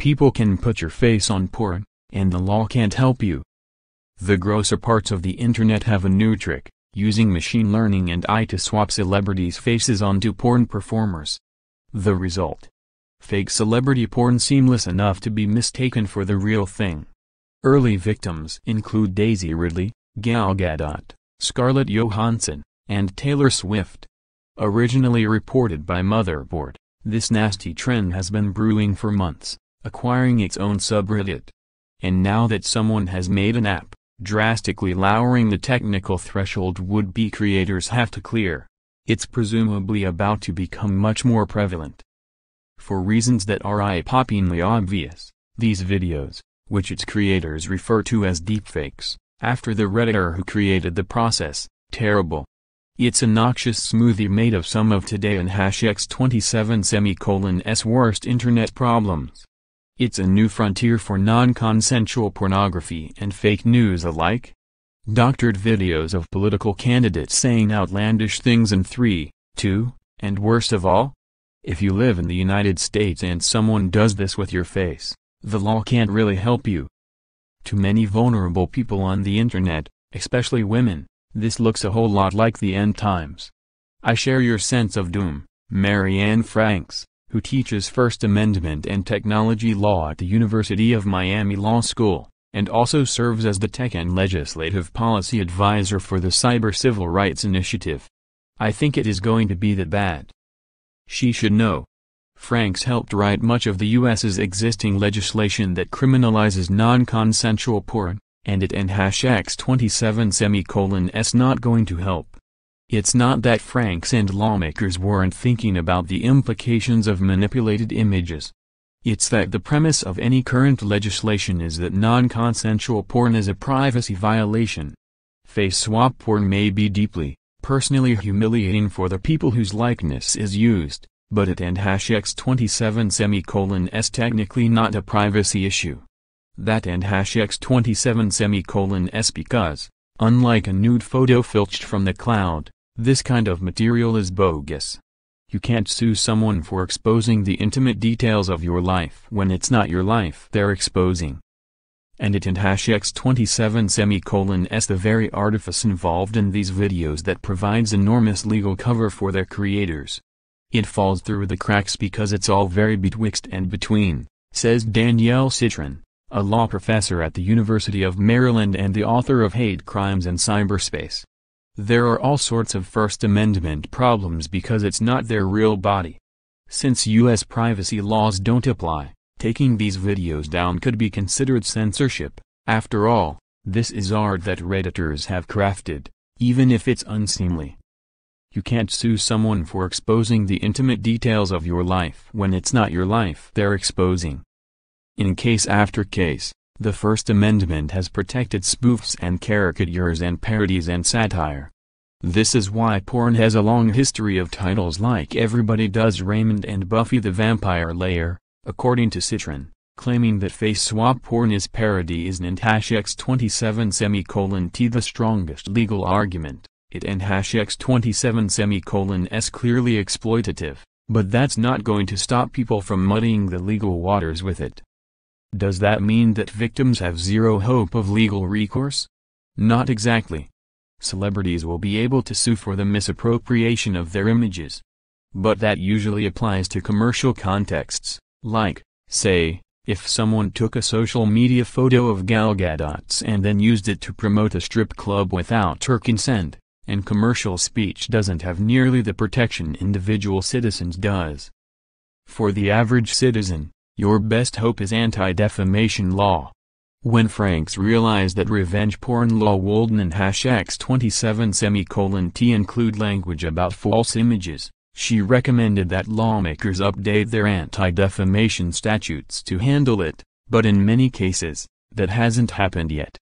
People can put your face on porn, and the law can't help you. The grosser parts of the internet have a new trick, using machine learning and AI to swap celebrities' faces onto porn performers. The result? Fake celebrity porn seamless enough to be mistaken for the real thing. Early victims include Daisy Ridley, Gal Gadot, Scarlett Johansson, and Taylor Swift. Originally reported by Motherboard, this nasty trend has been brewing for months, acquiring its own subreddit. And now that someone has made an app, drastically lowering the technical threshold would-be creators have to clear, it's presumably about to become much more prevalent. For reasons that are eye-poppingly obvious, these videos, which its creators refer to as deepfakes, after the redditor who created the process, terrible. It's a noxious smoothie made of some of today and hash x27 semicolon s worst internet problems. It's a new frontier for non-consensual pornography and fake news alike. Doctored videos of political candidates saying outlandish things in 3, 2, and worst of all? If you live in the United States and someone does this with your face, the law can't really help you. To many vulnerable people on the internet, especially women, this looks a whole lot like the end times. I share your sense of doom, Mary Anne Franks who teaches First Amendment and Technology Law at the University of Miami Law School, and also serves as the Tech and Legislative Policy Advisor for the Cyber Civil Rights Initiative. I think it is going to be that bad. She should know. Franks helped write much of the U.S.'s existing legislation that criminalizes non-consensual porn, and it and hash x27 semicolon s not going to help. It's not that Franks and lawmakers weren't thinking about the implications of manipulated images. It's that the premise of any current legislation is that non-consensual porn is a privacy violation. Face swap porn may be deeply, personally humiliating for the people whose likeness is used, but it and hash x27 semicolon s technically not a privacy issue. That and hash x27 semicolon s because, unlike a nude photo filched from the cloud, this kind of material is bogus. You can't sue someone for exposing the intimate details of your life when it's not your life they're exposing. And it and hash x27 semicolon s the very artifice involved in these videos that provides enormous legal cover for their creators. It falls through the cracks because it's all very betwixt and between, says Danielle Citron, a law professor at the University of Maryland and the author of Hate Crimes in Cyberspace. There are all sorts of First Amendment problems because it's not their real body. Since U.S. privacy laws don't apply, taking these videos down could be considered censorship. After all, this is art that Redditors have crafted, even if it's unseemly. You can't sue someone for exposing the intimate details of your life when it's not your life they're exposing. In case after case, the First Amendment has protected spoofs and caricatures and parodies and satire. This is why porn has a long history of titles like Everybody Does Raymond and Buffy the Vampire Layer, according to Citron, claiming that face swap porn is parody is an hash x27 semicolon t the strongest legal argument, it and hash x27 semicolon s clearly exploitative, but that's not going to stop people from muddying the legal waters with it. Does that mean that victims have zero hope of legal recourse? Not exactly. Celebrities will be able to sue for the misappropriation of their images. But that usually applies to commercial contexts, like, say, if someone took a social media photo of Gal Gadot's and then used it to promote a strip club without her consent, and commercial speech doesn't have nearly the protection individual citizens does. For the average citizen, your best hope is anti-defamation law. When Franks realized that revenge porn law Walden and hash x27 semicolon t include language about false images, she recommended that lawmakers update their anti-defamation statutes to handle it, but in many cases, that hasn't happened yet.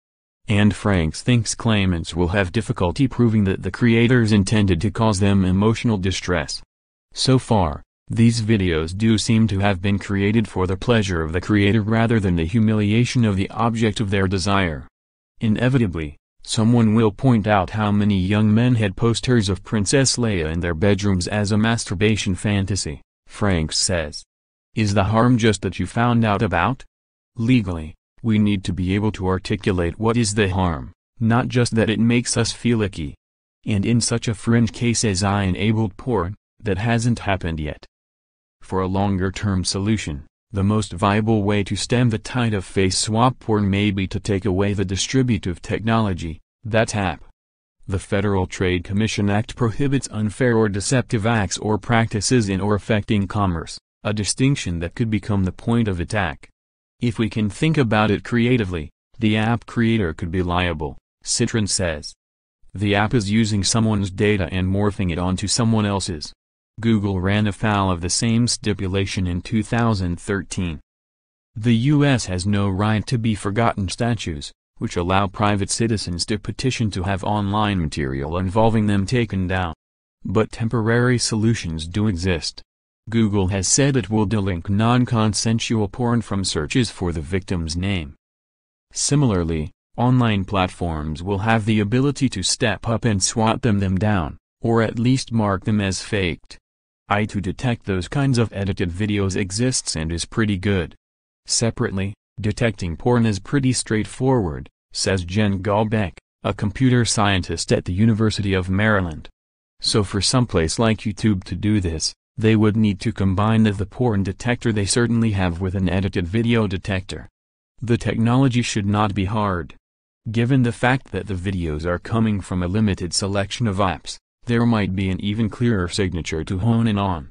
And Franks thinks claimants will have difficulty proving that the creators intended to cause them emotional distress. So far, these videos do seem to have been created for the pleasure of the creator rather than the humiliation of the object of their desire. Inevitably, someone will point out how many young men had posters of Princess Leia in their bedrooms as a masturbation fantasy, Franks says. Is the harm just that you found out about? Legally, we need to be able to articulate what is the harm, not just that it makes us feel icky. And in such a fringe case as AI enabled porn, that hasn't happened yet. For a longer-term solution, the most viable way to stem the tide of face swap porn may be to take away the distributive technology, that app. The Federal Trade Commission Act prohibits unfair or deceptive acts or practices in or affecting commerce, a distinction that could become the point of attack. If we can think about it creatively, the app creator could be liable, Citron says. The app is using someone's data and morphing it onto someone else's. Google ran afoul of the same stipulation in 2013. The U.S. has no right to be forgotten statues, which allow private citizens to petition to have online material involving them taken down. But temporary solutions do exist. Google has said it will delink non-consensual porn from searches for the victim's name. Similarly, online platforms will have the ability to step up and swat them them down, or at least mark them as faked. AI to detect those kinds of edited videos exists and is pretty good. Separately, detecting porn is pretty straightforward, says Jen Golbeck, a computer scientist at the University of Maryland. So for someplace like YouTube to do this, they would need to combine the porn detector they certainly have with an edited video detector. The technology should not be hard. Given the fact that the videos are coming from a limited selection of apps, there might be an even clearer signature to hone in on.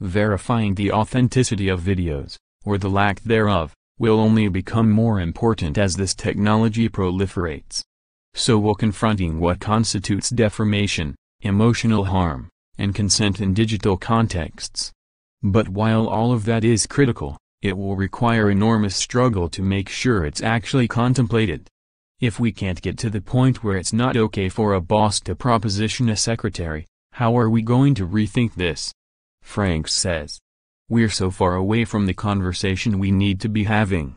Verifying the authenticity of videos, or the lack thereof, will only become more important as this technology proliferates. So will confronting what constitutes defamation, emotional harm, and consent in digital contexts. But while all of that is critical, it will require enormous struggle to make sure it's actually contemplated. If we can't get to the point where it's not okay for a boss to proposition a secretary, how are we going to rethink this? Franks says. We're so far away from the conversation we need to be having.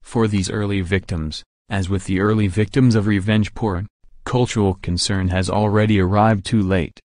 For these early victims, as with the early victims of revenge porn, cultural concern has already arrived too late.